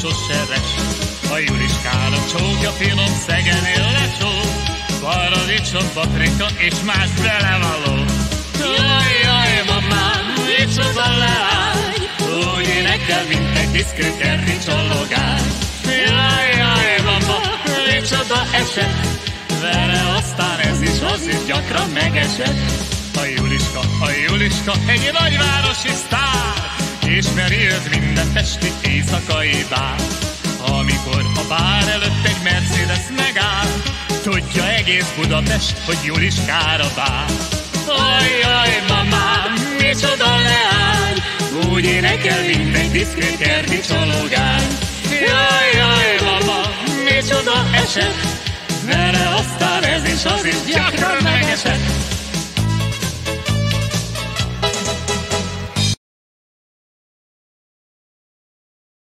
sose res. A Juliskának csókja finom szegen illesó, paradicsom, paprika és más belevaló. Jaj, jaj, mamám, micsoda leány, úgy énekel, mint egy diszkrét kerti. Jaj, jaj, mama, micsoda eset, vele aztán ez is, az is gyakran megesett. A Juliska, a Juliska, egy nagyvárosi sztár, Ismeri őt minden testi éjszakai bár. Amikor a bár előtt egy Mercedes megáll, Tudja egész Budapest, hogy Juliskára vár. Ajjaj, mamám, micsoda leány, Úgy énekel, mint egy diszkrét kerti csalogán. Jaj, jaj, mama, micsoda eset, Vele aztán ez is az is gyakran.